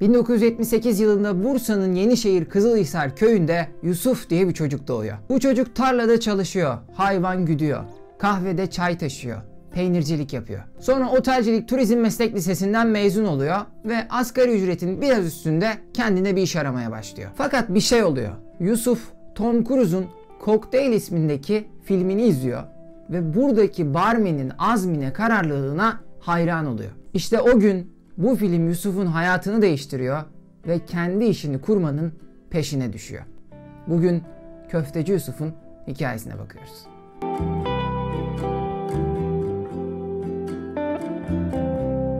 1978 yılında Bursa'nın Yenişehir Kızılhisar köyünde Yusuf diye bir çocuk doğuyor. Bu çocuk tarlada çalışıyor, hayvan güdüyor, kahvede çay taşıyor, peynircilik yapıyor. Sonra otelcilik turizm meslek lisesinden mezun oluyor ve asgari ücretin biraz üstünde kendine bir iş aramaya başlıyor. Fakat bir şey oluyor. Yusuf Tom Cruise'un Cocktail ismindeki filmini izliyor ve buradaki barmenin azmine kararlılığına hayran oluyor. İşte o gün bu film Yusuf'un hayatını değiştiriyor ve kendi işini kurmanın peşine düşüyor. Bugün Köfteci Yusuf'un hikayesine bakıyoruz.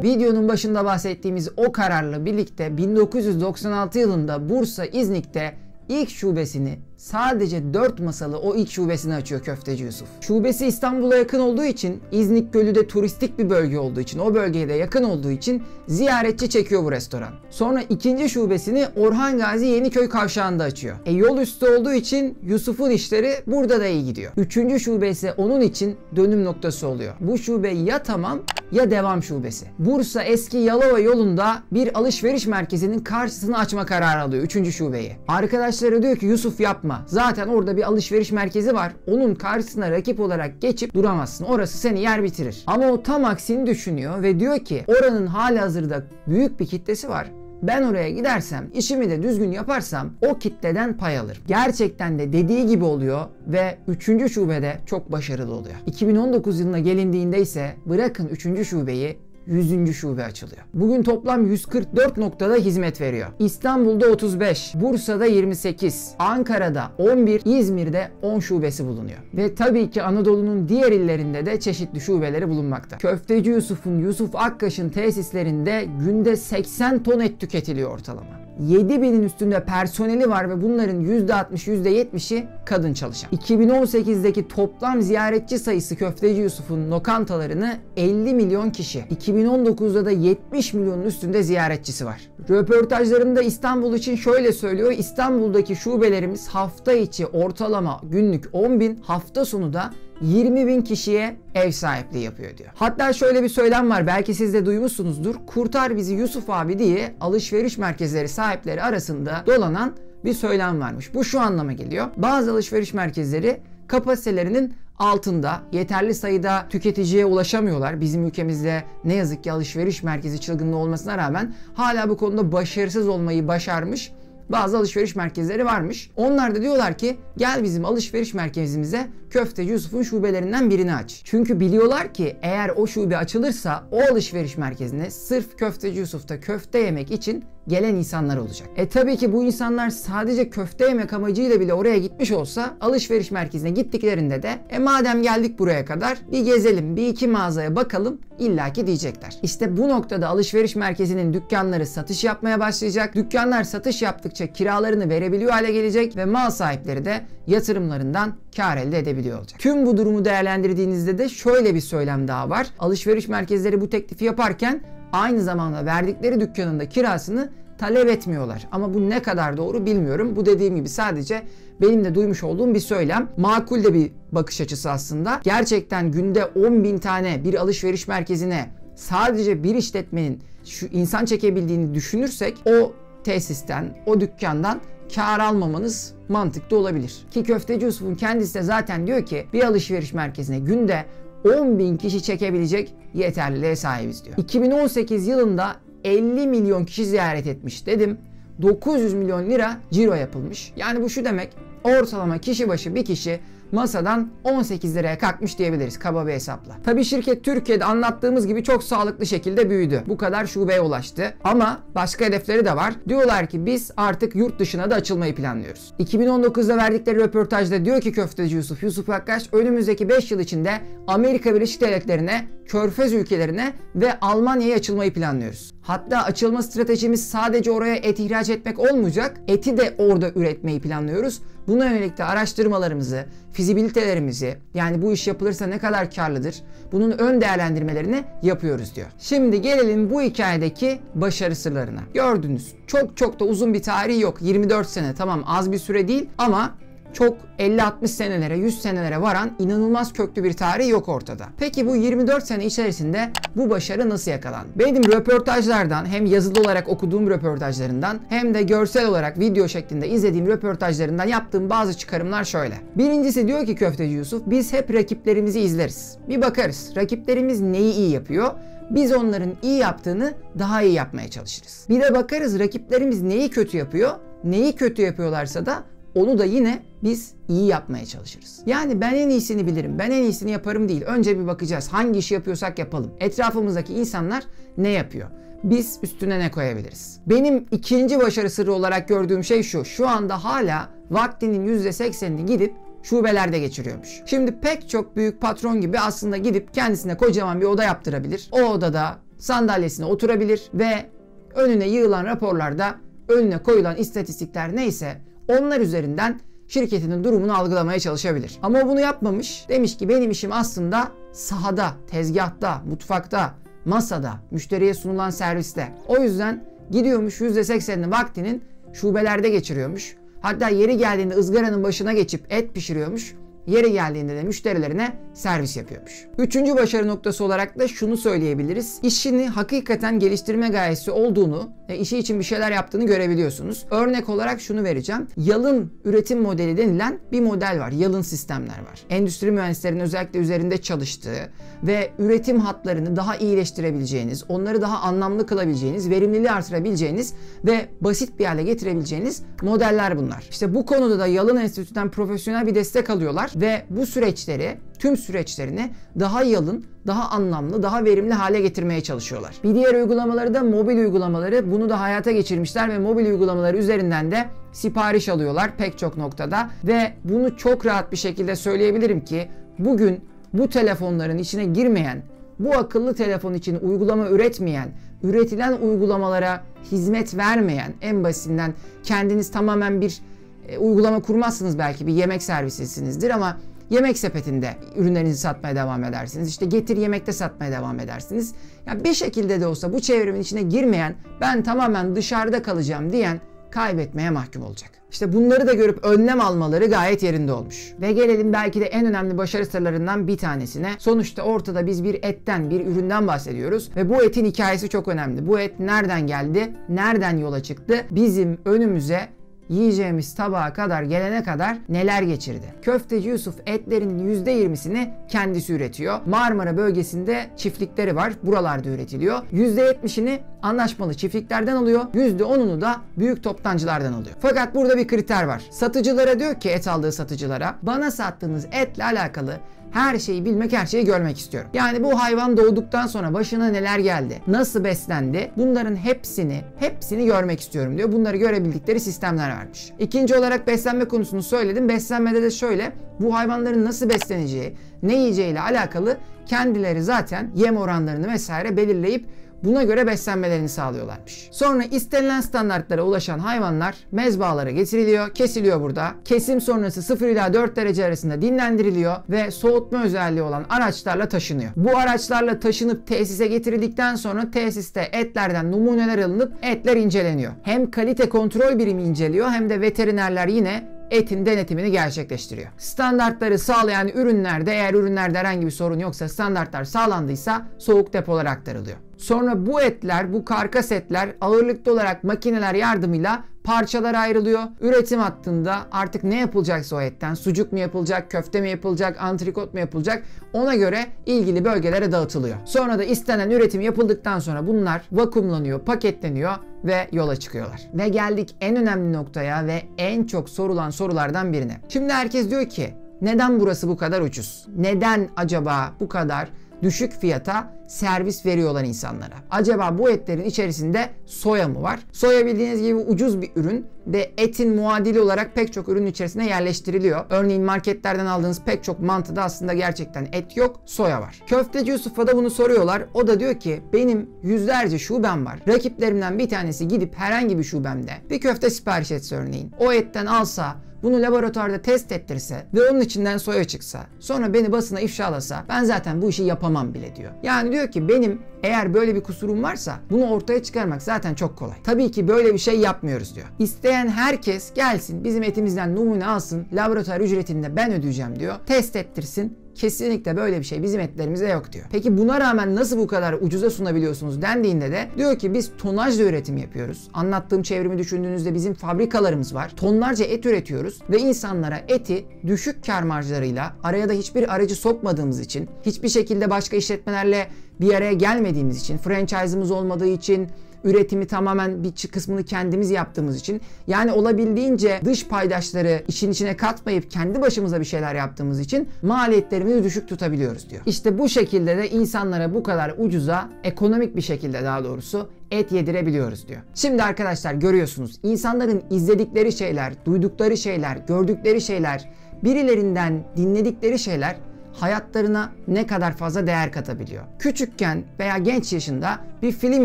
Videonun başında bahsettiğimiz o kararla birlikte 1996 yılında Bursa İznik'te ilk şubesini sadece 4 masalı o ilk şubesini açıyor Köfteci Yusuf. Şubesi İstanbul'a yakın olduğu için İznik Gölü de turistik bir bölge olduğu için o bölgeye de yakın olduğu için ziyaretçi çekiyor bu restoran. Sonra ikinci şubesini Orhan Gazi Yeniköy kavşağında açıyor. E yol üstü olduğu için Yusuf'un işleri burada da iyi gidiyor. Üçüncü şubesi onun için dönüm noktası oluyor. Bu şube ya tamam ya devam şubesi. Bursa eski Yalova yolunda bir alışveriş merkezinin karşısına açma kararı alıyor 3. şubeyi. Arkadaşları diyor ki Yusuf yapma. Zaten orada bir alışveriş merkezi var. Onun karşısına rakip olarak geçip duramazsın. Orası seni yer bitirir. Ama o tam aksini düşünüyor ve diyor ki oranın hali hazırda büyük bir kitlesi var. Ben oraya gidersem, işimi de düzgün yaparsam o kitleden pay alırım. Gerçekten de dediği gibi oluyor ve 3. şubede çok başarılı oluyor. 2019 yılına gelindiğinde ise bırakın 3. şubeyi 100. şube açılıyor. Bugün toplam 144 noktada hizmet veriyor. İstanbul'da 35, Bursa'da 28, Ankara'da 11, İzmir'de 10 şubesi bulunuyor. Ve tabii ki Anadolu'nun diğer illerinde de çeşitli şubeleri bulunmakta. Köfteci Yusuf'un Yusuf Akkaş'ın tesislerinde günde 80 ton et tüketiliyor ortalama. 7000'in üstünde personeli var ve bunların %60 %70'i kadın çalışan. 2018'deki toplam ziyaretçi sayısı Köfteci Yusuf'un lokantalarını 50 milyon kişi. 2019'da da 70 milyonun üstünde ziyaretçisi var. Röportajlarında İstanbul için şöyle söylüyor. İstanbul'daki şubelerimiz hafta içi ortalama günlük 10 bin, hafta sonu da 20 bin kişiye ev sahipliği yapıyor diyor. Hatta şöyle bir söylem var belki siz de duymuşsunuzdur. Kurtar bizi Yusuf abi diye alışveriş merkezleri sahipleri arasında dolanan bir söylem varmış. Bu şu anlama geliyor. Bazı alışveriş merkezleri kapasitelerinin altında yeterli sayıda tüketiciye ulaşamıyorlar. Bizim ülkemizde ne yazık ki alışveriş merkezi çılgınlığı olmasına rağmen hala bu konuda başarısız olmayı başarmış bazı alışveriş merkezleri varmış. Onlar da diyorlar ki gel bizim alışveriş merkezimize Köfteci Yusuf'un şubelerinden birini aç. Çünkü biliyorlar ki eğer o şube açılırsa o alışveriş merkezine sırf Köfteci Yusuf'ta köfte yemek için gelen insanlar olacak. E tabii ki bu insanlar sadece köfte yemek amacıyla bile oraya gitmiş olsa alışveriş merkezine gittiklerinde de e madem geldik buraya kadar bir gezelim bir iki mağazaya bakalım illaki diyecekler. İşte bu noktada alışveriş merkezinin dükkanları satış yapmaya başlayacak. Dükkanlar satış yaptıkça kiralarını verebiliyor hale gelecek ve mal sahipleri de yatırımlarından kar elde edebiliyor olacak. Tüm bu durumu değerlendirdiğinizde de şöyle bir söylem daha var. Alışveriş merkezleri bu teklifi yaparken aynı zamanda verdikleri dükkanında kirasını talep etmiyorlar. Ama bu ne kadar doğru bilmiyorum. Bu dediğim gibi sadece benim de duymuş olduğum bir söylem. Makul de bir bakış açısı aslında. Gerçekten günde 10 bin tane bir alışveriş merkezine sadece bir işletmenin şu insan çekebildiğini düşünürsek o tesisten, o dükkandan kar almamanız mantıklı olabilir. Ki Köfteci Yusuf'un kendisi de zaten diyor ki bir alışveriş merkezine günde 10 bin kişi çekebilecek yeterliliğe sahibiz diyor. 2018 yılında 50 milyon kişi ziyaret etmiş dedim. 900 milyon lira ciro yapılmış. Yani bu şu demek ortalama kişi başı bir kişi masadan 18 liraya kalkmış diyebiliriz kaba bir hesapla. Tabi şirket Türkiye'de anlattığımız gibi çok sağlıklı şekilde büyüdü. Bu kadar şubeye ulaştı. Ama başka hedefleri de var. Diyorlar ki biz artık yurt dışına da açılmayı planlıyoruz. 2019'da verdikleri röportajda diyor ki köfteci Yusuf, Yusuf Akkaş önümüzdeki 5 yıl içinde Amerika Birleşik Devletleri'ne, Körfez ülkelerine ve Almanya'ya açılmayı planlıyoruz. Hatta açılma stratejimiz sadece oraya et ihraç etmek olmayacak. Eti de orada üretmeyi planlıyoruz. Buna yönelik de araştırmalarımızı, fizibilitelerimizi yani bu iş yapılırsa ne kadar karlıdır bunun ön değerlendirmelerini yapıyoruz diyor. Şimdi gelelim bu hikayedeki başarı sırlarına. Gördünüz çok çok da uzun bir tarih yok. 24 sene tamam az bir süre değil ama çok 50-60 senelere, 100 senelere varan inanılmaz köklü bir tarih yok ortada. Peki bu 24 sene içerisinde bu başarı nasıl yakalandı? Benim röportajlardan hem yazılı olarak okuduğum röportajlarından hem de görsel olarak video şeklinde izlediğim röportajlarından yaptığım bazı çıkarımlar şöyle. Birincisi diyor ki Köfteci Yusuf biz hep rakiplerimizi izleriz. Bir bakarız rakiplerimiz neyi iyi yapıyor biz onların iyi yaptığını daha iyi yapmaya çalışırız. Bir de bakarız rakiplerimiz neyi kötü yapıyor, neyi kötü yapıyorlarsa da onu da yine biz iyi yapmaya çalışırız. Yani ben en iyisini bilirim, ben en iyisini yaparım değil. Önce bir bakacağız hangi işi yapıyorsak yapalım. Etrafımızdaki insanlar ne yapıyor? Biz üstüne ne koyabiliriz? Benim ikinci başarı sırrı olarak gördüğüm şey şu. Şu anda hala vaktinin %80'ini gidip şubelerde geçiriyormuş. Şimdi pek çok büyük patron gibi aslında gidip kendisine kocaman bir oda yaptırabilir. O odada sandalyesine oturabilir ve önüne yığılan raporlarda önüne koyulan istatistikler neyse onlar üzerinden şirketinin durumunu algılamaya çalışabilir. Ama o bunu yapmamış. Demiş ki benim işim aslında sahada, tezgahta, mutfakta, masada, müşteriye sunulan serviste. O yüzden gidiyormuş %80'ini vaktinin şubelerde geçiriyormuş. Hatta yeri geldiğinde ızgaranın başına geçip et pişiriyormuş. Yeri geldiğinde de müşterilerine servis yapıyormuş. Üçüncü başarı noktası olarak da şunu söyleyebiliriz. İşini hakikaten geliştirme gayesi olduğunu, işi için bir şeyler yaptığını görebiliyorsunuz. Örnek olarak şunu vereceğim. Yalın üretim modeli denilen bir model var. Yalın sistemler var. Endüstri mühendislerinin özellikle üzerinde çalıştığı ve üretim hatlarını daha iyileştirebileceğiniz, onları daha anlamlı kılabileceğiniz, verimliliği artırabileceğiniz ve basit bir hale getirebileceğiniz modeller bunlar. İşte bu konuda da Yalın Enstitü'den profesyonel bir destek alıyorlar ve bu süreçleri tüm süreçlerini daha yalın, daha anlamlı, daha verimli hale getirmeye çalışıyorlar. Bir diğer uygulamaları da mobil uygulamaları. Bunu da hayata geçirmişler ve mobil uygulamaları üzerinden de sipariş alıyorlar pek çok noktada ve bunu çok rahat bir şekilde söyleyebilirim ki bugün bu telefonların içine girmeyen, bu akıllı telefon için uygulama üretmeyen, üretilen uygulamalara hizmet vermeyen en basitinden kendiniz tamamen bir e, uygulama kurmazsınız belki bir yemek servisisinizdir ama yemek sepetinde ürünlerinizi satmaya devam edersiniz. İşte getir yemekte satmaya devam edersiniz. Yani bir şekilde de olsa bu çevrimin içine girmeyen, ben tamamen dışarıda kalacağım diyen kaybetmeye mahkum olacak. İşte bunları da görüp önlem almaları gayet yerinde olmuş. Ve gelelim belki de en önemli başarı sırlarından bir tanesine. Sonuçta ortada biz bir etten, bir üründen bahsediyoruz ve bu etin hikayesi çok önemli. Bu et nereden geldi? Nereden yola çıktı? Bizim önümüze yiyeceğimiz tabağa kadar gelene kadar neler geçirdi. Köfteci Yusuf etlerinin %20'sini kendisi üretiyor. Marmara bölgesinde çiftlikleri var. Buralarda üretiliyor. %70'ini anlaşmalı çiftliklerden alıyor. %10'unu da büyük toptancılardan alıyor. Fakat burada bir kriter var. Satıcılara diyor ki et aldığı satıcılara bana sattığınız etle alakalı her şeyi bilmek, her şeyi görmek istiyorum. Yani bu hayvan doğduktan sonra başına neler geldi, nasıl beslendi bunların hepsini, hepsini görmek istiyorum diyor. Bunları görebildikleri sistemler vermiş. İkinci olarak beslenme konusunu söyledim. Beslenmede de şöyle bu hayvanların nasıl besleneceği, ne yiyeceğiyle alakalı kendileri zaten yem oranlarını vesaire belirleyip Buna göre beslenmelerini sağlıyorlarmış. Sonra istenilen standartlara ulaşan hayvanlar mezbalara getiriliyor, kesiliyor burada. Kesim sonrası 0 ila 4 derece arasında dinlendiriliyor ve soğutma özelliği olan araçlarla taşınıyor. Bu araçlarla taşınıp tesise getirildikten sonra tesiste etlerden numuneler alınıp etler inceleniyor. Hem kalite kontrol birimi inceliyor hem de veterinerler yine etin denetimini gerçekleştiriyor. Standartları sağlayan ürünlerde eğer ürünlerde herhangi bir sorun yoksa standartlar sağlandıysa soğuk depolara aktarılıyor. Sonra bu etler, bu karkas etler ağırlıklı olarak makineler yardımıyla parçalar ayrılıyor. Üretim hattında artık ne yapılacaksa o etten sucuk mu yapılacak, köfte mi yapılacak, antrikot mu yapılacak ona göre ilgili bölgelere dağıtılıyor. Sonra da istenen üretim yapıldıktan sonra bunlar vakumlanıyor, paketleniyor ve yola çıkıyorlar. Ve geldik en önemli noktaya ve en çok sorulan sorulardan birine. Şimdi herkes diyor ki neden burası bu kadar ucuz? Neden acaba bu kadar düşük fiyata servis veriyorlar insanlara. Acaba bu etlerin içerisinde soya mı var? Soya bildiğiniz gibi ucuz bir ürün ve etin muadili olarak pek çok ürün içerisine yerleştiriliyor. Örneğin marketlerden aldığınız pek çok mantıda aslında gerçekten et yok, soya var. Köfteci Yusuf'a da bunu soruyorlar. O da diyor ki benim yüzlerce şubem var. Rakiplerimden bir tanesi gidip herhangi bir şubemde bir köfte sipariş etse örneğin. O etten alsa bunu laboratuvarda test ettirse ve onun içinden soya çıksa sonra beni basına ifşalasa ben zaten bu işi yapamam bile diyor. Yani diyor ki benim eğer böyle bir kusurum varsa bunu ortaya çıkarmak zaten çok kolay. Tabii ki böyle bir şey yapmıyoruz diyor. İsteyen herkes gelsin bizim etimizden numune alsın laboratuvar ücretini de ben ödeyeceğim diyor. Test ettirsin Kesinlikle böyle bir şey bizim etlerimizde yok diyor. Peki buna rağmen nasıl bu kadar ucuza sunabiliyorsunuz dendiğinde de diyor ki biz tonajla üretim yapıyoruz. Anlattığım çevrimi düşündüğünüzde bizim fabrikalarımız var. Tonlarca et üretiyoruz ve insanlara eti düşük kar marjlarıyla araya da hiçbir aracı sokmadığımız için, hiçbir şekilde başka işletmelerle bir araya gelmediğimiz için, franchise'ımız olmadığı için, üretimi tamamen bir kısmını kendimiz yaptığımız için yani olabildiğince dış paydaşları işin içine katmayıp kendi başımıza bir şeyler yaptığımız için maliyetlerimizi düşük tutabiliyoruz diyor. İşte bu şekilde de insanlara bu kadar ucuza ekonomik bir şekilde daha doğrusu et yedirebiliyoruz diyor. Şimdi arkadaşlar görüyorsunuz insanların izledikleri şeyler, duydukları şeyler, gördükleri şeyler, birilerinden dinledikleri şeyler hayatlarına ne kadar fazla değer katabiliyor. Küçükken veya genç yaşında bir film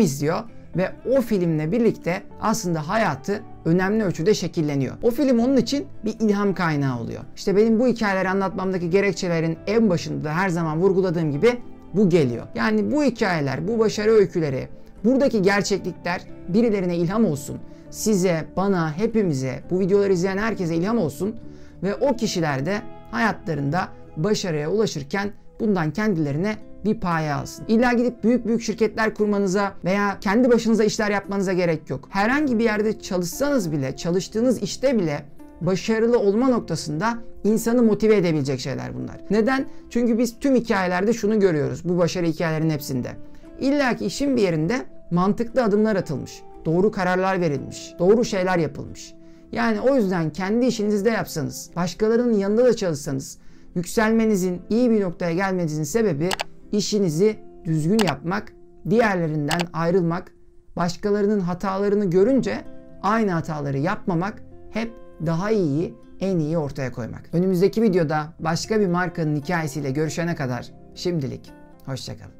izliyor ve o filmle birlikte aslında hayatı önemli ölçüde şekilleniyor. O film onun için bir ilham kaynağı oluyor. İşte benim bu hikayeleri anlatmamdaki gerekçelerin en başında her zaman vurguladığım gibi bu geliyor. Yani bu hikayeler, bu başarı öyküleri, buradaki gerçeklikler birilerine ilham olsun. Size, bana, hepimize, bu videoları izleyen herkese ilham olsun ve o kişiler de hayatlarında başarıya ulaşırken bundan kendilerine bir paye alsın. İlla gidip büyük büyük şirketler kurmanıza veya kendi başınıza işler yapmanıza gerek yok. Herhangi bir yerde çalışsanız bile, çalıştığınız işte bile başarılı olma noktasında insanı motive edebilecek şeyler bunlar. Neden? Çünkü biz tüm hikayelerde şunu görüyoruz bu başarı hikayelerinin hepsinde. İlla ki işin bir yerinde mantıklı adımlar atılmış, doğru kararlar verilmiş, doğru şeyler yapılmış. Yani o yüzden kendi işinizde yapsanız, başkalarının yanında da çalışsanız, yükselmenizin, iyi bir noktaya gelmenizin sebebi işinizi düzgün yapmak, diğerlerinden ayrılmak, başkalarının hatalarını görünce aynı hataları yapmamak, hep daha iyiyi, en iyi ortaya koymak. Önümüzdeki videoda başka bir markanın hikayesiyle görüşene kadar şimdilik hoşçakalın.